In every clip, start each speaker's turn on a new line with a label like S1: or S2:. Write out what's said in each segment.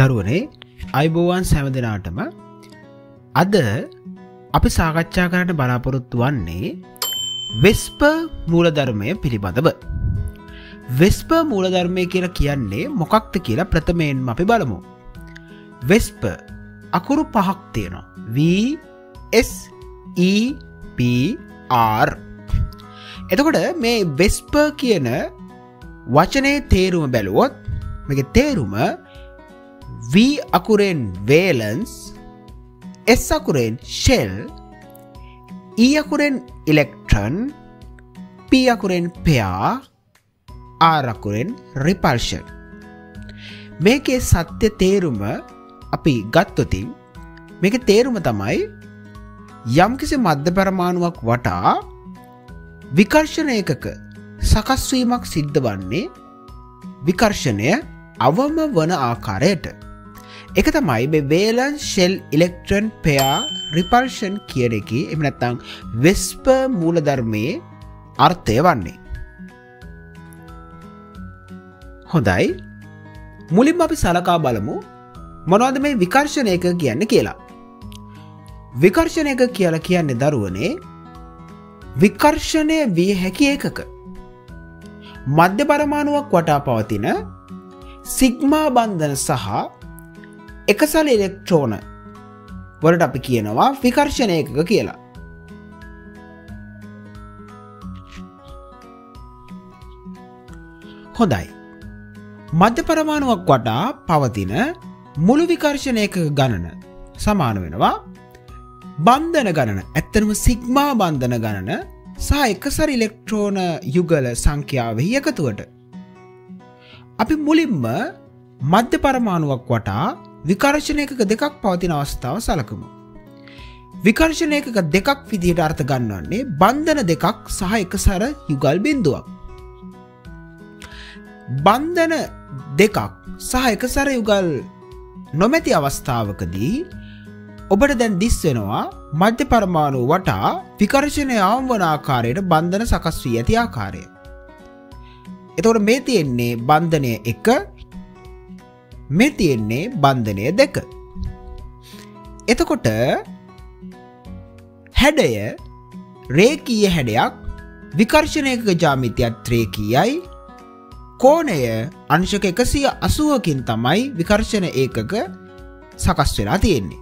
S1: දරුවනේ අයිබෝවන් සැම දෙනාටම අද අපි සාකච්ඡා කරන්න බලාපොරොත්තු වන්නේ වෙස්ප මූලධර්මය පිළිබඳව. වෙස්ප මූලධර්මය කියලා කියන්නේ මොකක්ද කියලා ප්‍රථමයෙන් අපි බලමු. වෙස්ප අකුරු පහක් තියෙනවා VSEPR එතකොට මේ වෙස්ප කියන වචනය තේරුම බැලුවොත් මේක තේරුම V අකුරෙන් වේලන්ස් S අකුරෙන් ෂෙල් E අකුරෙන් ඉලෙක්ට්‍රන් P අකුරෙන් පෙයා ආරකුරෙන් රිපල්ෂන් මේකේ සත්‍ය තේරුම අපි ගත්තොතින් මේක තේරුම තමයි යම්කිසි මධ්‍ය පරමාණුවක් වටා විකර්ශණ එකක සකස්වීමක් සිද්ධ වන්නේ විකර්ශණය අවම වන ආකාරයට. එක තමයි මේ වේලන් ශෙල් ඉලෙක්ට්‍රන් පෙයා රිපර්ෂන් කියන එක එමනැත්තං වෙස්ප මූලධර්මයේ අර්ථය වන්නේ. හොඳයි මුලින් අපි සලකා බලමු මොනවද මේ විකර්ශණයක කියන්න කියලා. විකර්ශණයක කියලා කියන්නේ දරුවනේ විකර්ශණය විය හැකි ඒකක. මධ්‍ය පරමාණුවක් වටා පවතින සිග්මා බන්ධන සහ එකසල ඉලෙක්ට්‍රෝන වලට අපි කියනවා විකර්ශණයකක කියලා. හොඳයි. මධ්‍ය පරමාණුවක් වටා පවතින මුළු විකර්ශණයක ගණන සමාන වෙනවා බන්ධන ගණන ඇත්තනම සිග්මා බන්ධන ගණන සහ එකසර ඉලෙක්ට්‍රෝන යුගල සංඛ්‍යාවෙහි එකතුවට. අපි මුලින්ම මධ්‍ය පරමාණුවක් වටා විකර්ශණයක දෙකක් පවතින අවස්ථාව සලකමු. විකර්ශණයක දෙකක් විදිහට අර්ථ ගන්නවන්නේ බන්ධන දෙකක් සහ එකසර යුගල් බින්දුවක්. බන්ධන දෙකක් සහ එකසර යුගල් නොමැති අවස්ථාවකදී ඔබට දැන් දිස් වෙනවා මධ්‍ය පරමාණු වටා විකර්ශණය අවම් වන ආකාරයට බන්ධන සකස් වී ඇති ආකාරය. එතවට මේ තියෙන්නේ බන්ධනය එක මේ තියෙන්නේ බන්ධනය දෙක. එතකොට හැඩය රේකීය හැඩයක් විකර්ශණයක ජාමිතයත් රේකීයයි කෝනය අංශක එකසිය අසුවකින් තමයි විකර්ශණ ඒකක සකස් වෙලා තියෙන්නේ.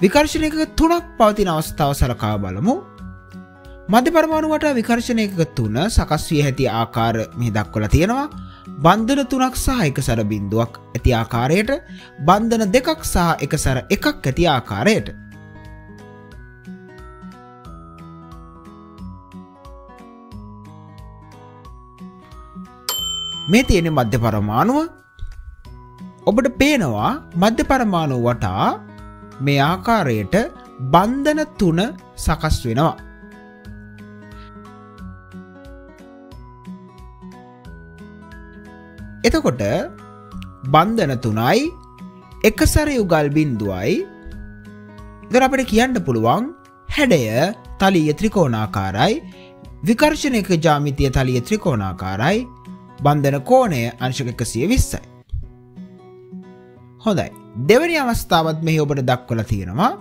S1: විකර්ශණයක තුනක් පවතින අවස්ථාව සලකා බලමු මධ්‍ය පරමාණුවට විකර්ශණයක තුන සකස් විය හැති ආකාර මෙහි දක්වල තියෙනවා බන්ධන තුනක් සහ එක සර බින්දුවක් ඇති ආකාරයට බන්ධන දෙකක් සහ එක සර එකක් ඇති ආකාරයට මේ තියෙන මධ්‍ය පරමාණුව ඔබට පේනවා මධ්‍ය පරමාණු වටා මේ ආකාරයට බන්ධන තුන සකස් වෙනවා. එතකොට බන්ධන තුනයි එකසර යුගල් බින්දුවයි දර අපට කියන්න පුළුවන් හැඩය තලිය ත්‍රිකෝණාකාරයි විකර්ශණයක ජාමිතිය තලිය ත්‍රිකෝණාකාරයි බන්ධන කෝණය අංශක එකසිය විස්සයි. හොඳයි. දෙවැනි අවස්ථාවත් මෙහි ඔබට දක්වල තියෙනවා.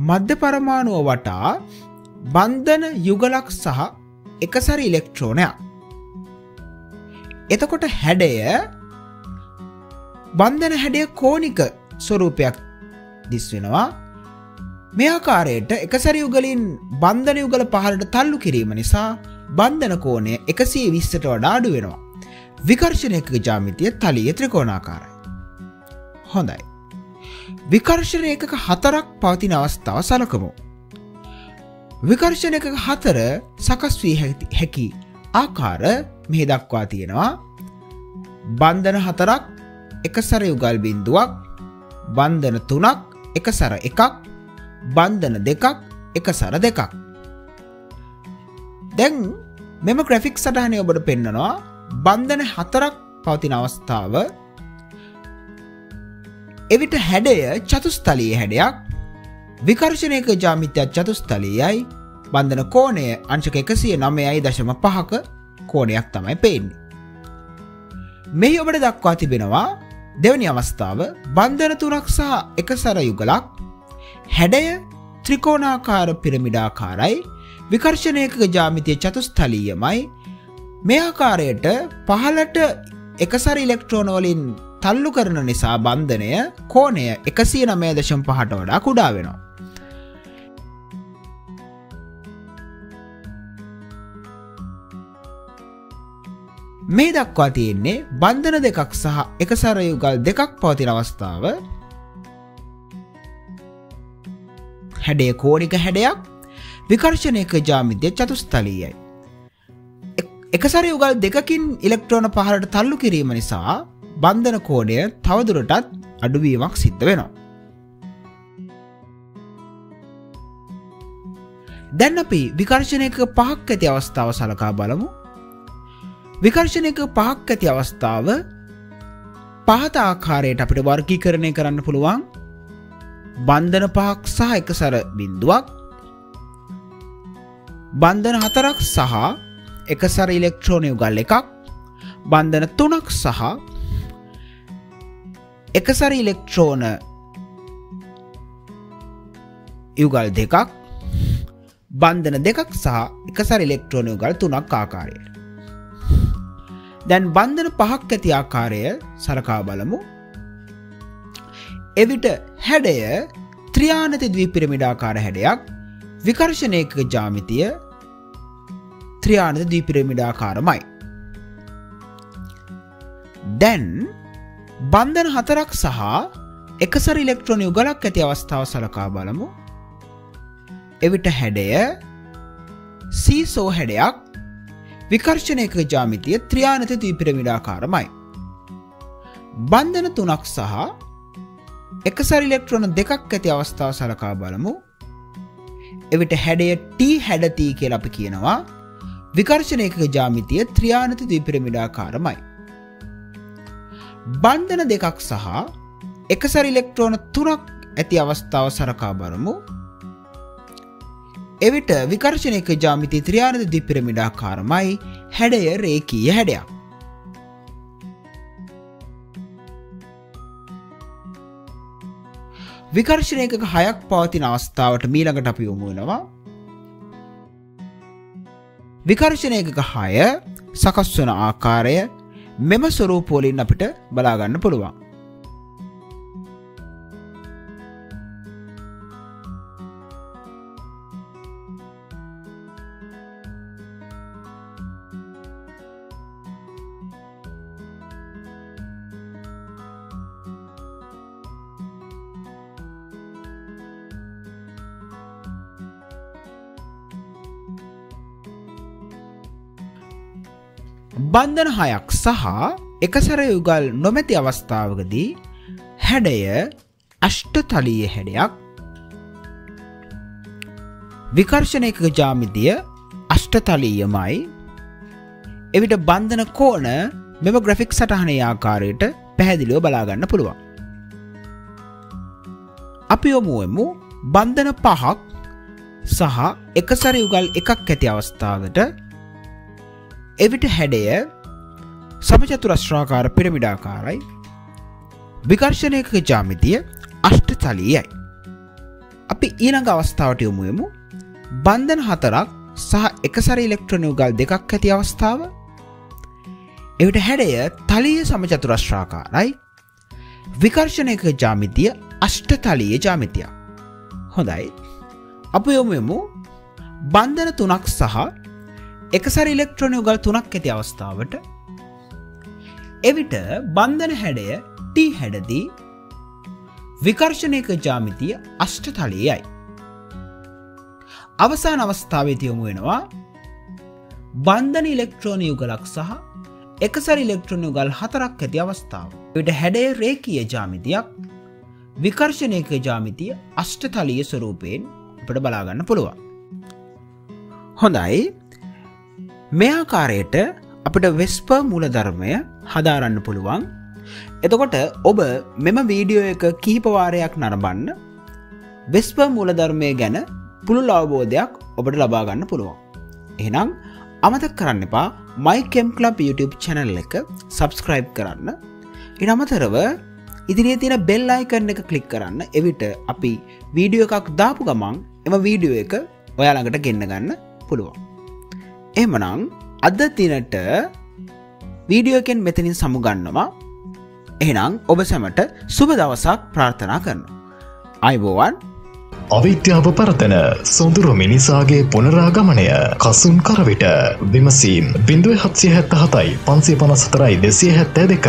S1: මධ්‍ය පරමාණුව වටා බන්ධන යුගලක් සහ එකසර ඉලෙක්ට්‍රෝනයක්. එතකොට හැඩය බන්ධන හැඩය කෝනික ස්වරූපයක් දිස්වෙනවා මෙයාකාරයට එකසැරි යුගලින් බන්ධන යුගල පහලට තල්ලු කිරීම නිසා බන්ධන කෝණය එකසේ විස්සට වඩා අඩු වෙනවා විකර්ශණයක ජාමිතිය තලිය ත්‍රිකෝණාකාරයි හොඳයි. විකර්ශණ එකක හතරක් පවතින අවස්ථාව සලකමු. විකර්ශණ එකක හතර සකස් වී හැකි ආකාර මෙහි දක්වා තියෙනවා. බන්ධන හතරක් එක සර යුගල් බින්දුවක් බන්ධන තුනක් එක සර එකක් බන්ධන දෙකක් එක සර දෙකක්. දැන් මෙම ග්‍රෆික් සටහනය ඔබට පෙන්න්නනවා බන්ධන හතරක් පවතින අවස්ථාව. එවිට හැඩය චතුස්තලයේ හැඩයක් විකර්ශණයක ජාමිත්‍යයක් චතුස්තලයයි බන්ධන කෝණය අංශක එකසිය නමයයි දශම පහක කෝණයක් තමයි පේන්නේ. මෙහි ඔබට දක්වා තිබෙනවා දෙවනි අවස්ථාව බන්ධන තුනක් සහ එකසර යුගලක් හැඩය ත්‍රිකෝණාකාර පිරමිඩාකාරයි විකර්ශණයක ජාමිතිය චතුස්ථලීයමයි මේ ආකාරයට පහලට එකසර ඉලෙක්ට්‍රෝනවලින් තල්ලු කරන නිසා බන්ධනය කෝණය එකසිය නමය දශම් පහට වඩා කුඩා වෙනවා. මේ දක්වා තියෙන්නේ බන්ධන දෙකක් සහ එක සරයුගල් දෙකක් පවතින අවස්ථාව හැඩේ කෝනික හැඩයක් විකර්ශණයක ජාමිතය චතුස්තලීයයි. එක සරයුගල් දෙකකින් ඉලෙක්ට්‍රෝන පහලට තල්ලු කිරීම නිසා බන්ධන කෝඩය තවදුරටත් අඩුවීමක් සිද්ධ වෙනවා. දැන් අපි විකර්ශණයක පහක් ඇති අවස්ථාව සලකා බලමු විකර්ශණයක පහක් ඇති අවස්ථාව පහත ආකාරයට අපිට වර්ගීකරණය කරන්න පුළුවන්. බන්ධන පහක් සහ එක සර බින්දුවක් බන්ධන හතරක් සහ එකසර ඉලෙක්ට්‍රෝනය ගල් එකක්. බන්ධන තුනක් සහ එකසර ඉලෙක්ට්‍රෝන යුගල් දෙකක්. බන්ධන දෙකක් සහ එකසර ඉලෙක්ට්‍රෝනය ගල් තුනක් ආකාරයට. දැන් බන්ධන පහක් ඇති ආකාරය සරකා බලමු. එවිට හැඩය ත්‍රියානති දවීපිරමිඩාකාර හැඩයක් විකර්ශණයක ජාමිතිය ත්‍රියානත දීපිරමිඩාකාරමයි දැන් බන්ධන හතරක් සහ එකසර ඉලෙක්ට්‍රොන යුගලක් ඇති අවස්ථාව සලකා බලමු. එවිට හැඩය සීසෝ හැඩයක් විකර්ශණයක ජාමිතිය ත්‍රියානත දීපිරමිඩාකාරමයි. බන්ධන තුනක් සහ එකසර ඉලෙක්ට්‍රොන දෙකක් ඇති අවස්ථාව සලකා බලමු එවිට හැඩය T හැඩතී කියල අපි කියනවා විකර්ශණයක ජාමිතිය ත්‍රියානත දීපිරමිඩාකාරමයි. බන්ධන දෙකක් සහ එකසර ඉලෙක්ට්‍රෝන තුනක් ඇති අවස්ථාව සරකා බලමු එවිට විකර්ශණයක ජාමිති ත්‍රියානද දිපිරමිඩාකාරමයි හැඩය රේකීය හැඩයක්. විකර්ශණයක හයක් පවතින අවස්ථාවට මීළඟට අපි යොමුුවනවා විකර්ශණයක හය සකස් වන ආකාරය මෙම ස්වරූපෝලින් අපිට බලාගන්න පුළුවන්. බන්ධන හයක් සහ එකසර යුගල් නොමැති අවස්ථාවකදී හැඩය අෂ්ටතලීය හැඩයක් විකර්ශණයක ජාමිතිය අෂ්ටතලීයමයි එවිට බන්ධන කෝන මෙම ග්‍රෆික් සටහනේ ආකාරයට පැහැදිලිව බලාගන්න පුළුවන්. අපි යොමුුවමු බන්ධන පහක් සහ එකසර යුගල් එකක් ඇති අවස්ථාවට එවිට හැඩය සමචතුරශ්‍රාකාර පිරමිඩාකාරයි. විකර්ශණයක ජාමිතිය අෂ්ට තලීයයි. අපි ඊළඟ අවස්ථාවට යොමුයමු බන්ධන හතරක් සහ එකසර ඉලෙක්ට්‍රොනිය ගල් දෙකක් ඇති අවස්ථාව. එවිට හැඩය තලීය සමචතුරශ්‍රාකාරයි විකර්ශණයක ජාමිතිය අෂ්ට තලීය ජාමිතිය හොඳයි. අප යොමුයමු බන්ධන තුනක් සහ එකසර ඉලෙක්ට්‍රොනිය ගල් තුනක් ඇති අවස්ථාවට එවිට බන්ධන හැඩය ටී හැඩදී විකර්ශණයක ජාමිතිය අෂ්ට තලයයි. අවසාන අවස්ථාවතියොමු වෙනවා බන්ධන ඉලෙක්ට්‍රෝනිය ගලක් සහ එකසර ඉලෙක්ට්‍රොනිය ගල් හතරක් ඇති අවස්ථාව. විට හැඩේ රේකිය ජාමිතියක් විකර්ශණයක ජාමිතිය අෂ්ට තලිය ස්වරූපයෙන් අපට බලාගන්න පුළුවන්. හොඳයි මෙයාකාරයට අපිට වෙස්ප මූලධර්මය හදාරන්න පුළුවන් එතකොට ඔබ මෙම වීඩියෝ එක කිහිපවාරයක් නරබන්න වෙස්ප මූලධර්මය ගැන පුළුල් අවබෝධයක් ඔබට ලබාගන්න පුළුවන්. එනම් අමතක් කරන්න එපා my chem lab YouTube channel එක සබස්ක්‍රයිබ් කරන්න ඉ අමතරව ඉදිරිය තියෙන බෙල් අයිකන්න එක කලික් කරන්න එවිට අපි වීඩියෝ එකක් දාපු ගමන් එම වීඩියෝ එක ඔයාළඟට ගෙන්න්න ගන්න පුළුවන්. එමනං අද තිනට වීඩියෝකෙන් මෙතනින් සමුගන්නවා එහෙනම් ඔබ සැමට සුබ දවසක් ප්‍රාර්ථනා කරන. අයිබෝවන්.
S2: අවිද්‍යාව පරතන සොඳුරු මිනිසාගේ පුනරාගමනය කසුන් කරවිට විමසීම් බිඳුව හත්සිය හැත්ත හතයි පන්සේ පනසතරයි දෙසිය හැත්තෑ දෙක